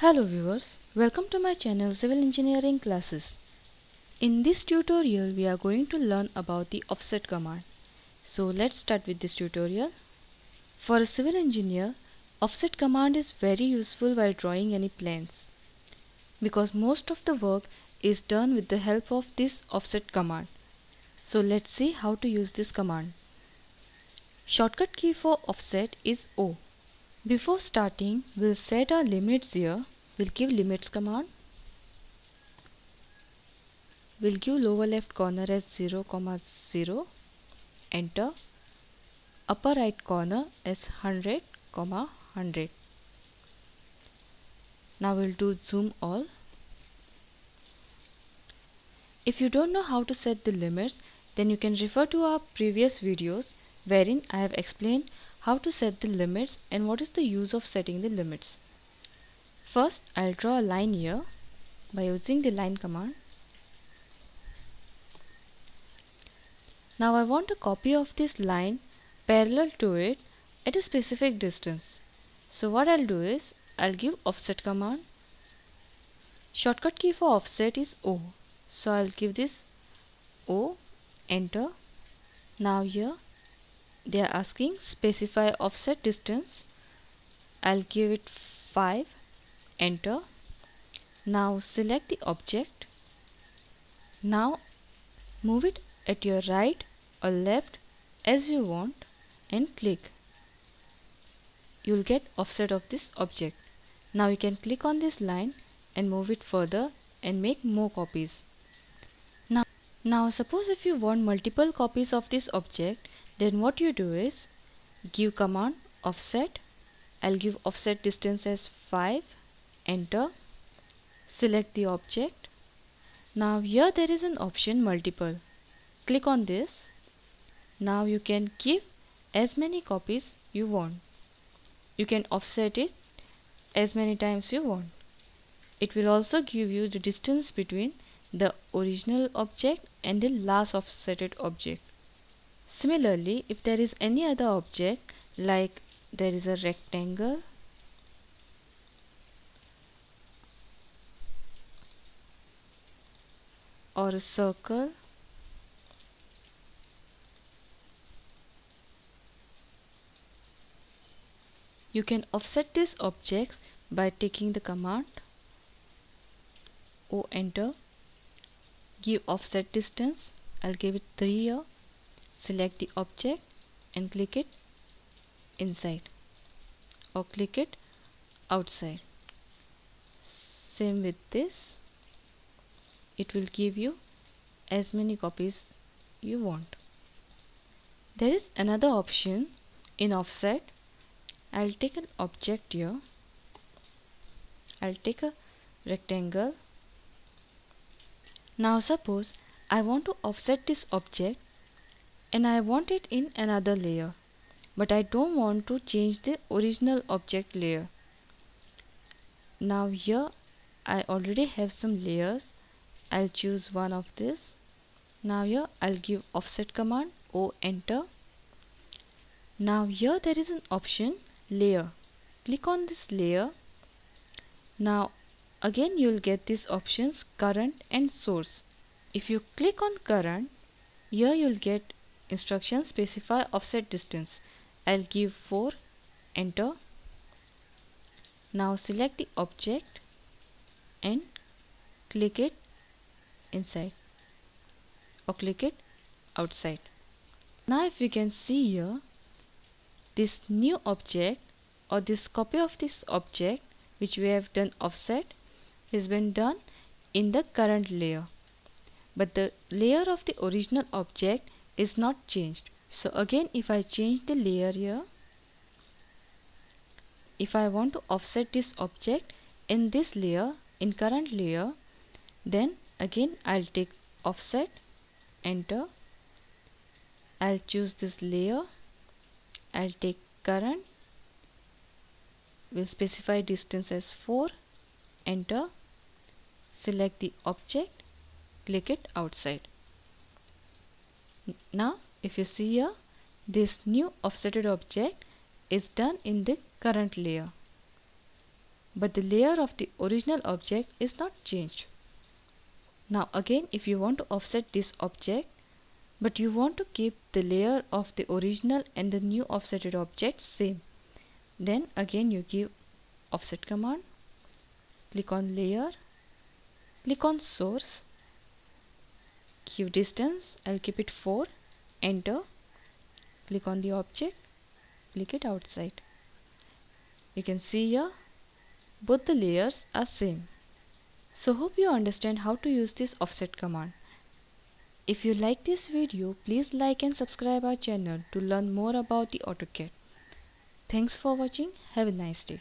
Hello viewers, welcome to my channel Civil Engineering Classes. In this tutorial we are going to learn about the offset command. So let's start with this tutorial. For a civil engineer, offset command is very useful while drawing any plans because most of the work is done with the help of this offset command. So let's see how to use this command. Shortcut key for offset is O. Before starting, we'll set our limits here. We'll give limits command. We'll give lower left corner as 0, comma 0. Enter. Upper right corner as 100, comma 100. Now we'll do zoom all. If you don't know how to set the limits, then you can refer to our previous videos wherein I have explained how to set the limits and what is the use of setting the limits. First, I'll draw a line here by using the line command. Now I want a copy of this line parallel to it at a specific distance. So what I'll do is, I'll give offset command. Shortcut key for offset is O. So I'll give this O, enter. Now here they are asking specify offset distance. I'll give it 5 enter. Now select the object. Now move it at your right or left as you want and click. You'll get offset of this object. Now you can click on this line and move it further and make more copies. Now now suppose if you want multiple copies of this object then what you do is give command offset. I'll give offset distance as 5 enter. Select the object. Now here there is an option multiple. Click on this. Now you can give as many copies you want. You can offset it as many times you want. It will also give you the distance between the original object and the last offsetted object Similarly, if there is any other object like there is a rectangle or a circle you can offset these objects by taking the command O enter. Give offset distance. I'll give it 3 here select the object and click it inside or click it outside. Same with this. It will give you as many copies you want. There is another option in offset. I'll take an object here. I'll take a rectangle. Now suppose I want to offset this object and I want it in another layer. But I don't want to change the original object layer. Now here I already have some layers. I'll choose one of this. Now here I'll give offset command O enter. Now here there is an option layer. Click on this layer. Now again you'll get these options current and source. If you click on current here you'll get instruction specify offset distance. I'll give 4 enter. Now select the object and click it inside or click it outside. Now if you can see here this new object or this copy of this object which we have done offset has been done in the current layer. But the layer of the original object is not changed. So again if I change the layer here if I want to offset this object in this layer in current layer then again I'll take offset enter. I'll choose this layer. I'll take current. We'll specify distance as 4 enter. Select the object. Click it outside now if you see here this new offsetted object is done in the current layer. But the layer of the original object is not changed. Now again if you want to offset this object but you want to keep the layer of the original and the new offsetted object same then again you give offset command. Click on layer. Click on source give distance I'll keep it 4 enter click on the object click it outside. You can see here both the layers are same. So hope you understand how to use this offset command. If you like this video please like and subscribe our channel to learn more about the AutoCAD. Thanks for watching. Have a nice day